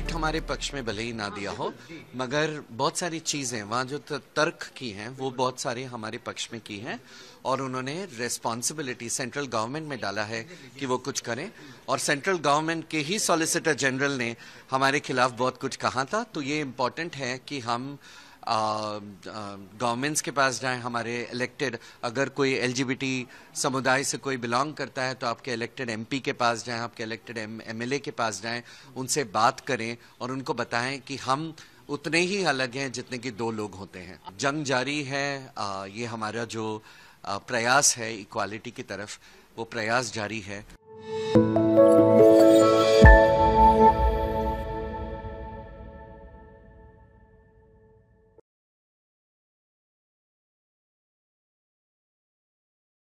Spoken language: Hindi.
पक्ष में भले ही ना दिया हो, मगर बहुत सारी चीज़ें, वहाँ जो तर्क की हैं, वो बहुत सारी हमारे पक्ष में की हैं, और उन्होंने रेस्पॉन्सिबिलिटी सेंट्रल गवर्नमेंट में डाला है कि वो कुछ करें। और सेंट्रल गवर्नमेंट के ही सॉलिसिटर जनरल ने हमारे खिलाफ बहुत कुछ कहा था तो ये इम्पोर्टेंट है कि हम गवर्नमेंट्स के पास जाएँ हमारे इलेक्टेड अगर कोई एलजीबीटी समुदाय से कोई बिलोंग करता है तो आपके इलेक्टेड एमपी के पास जाएँ आपके इलेक्टेड एमएलए के पास जाएँ उनसे बात करें और उनको बताएँ कि हम उतने ही अलग हैं जितने कि दो लोग होते हैं। जंग जारी है आ, ये हमारा जो प्रयास है इक्वालिटी की तरफ़ वो प्रयास जारी है।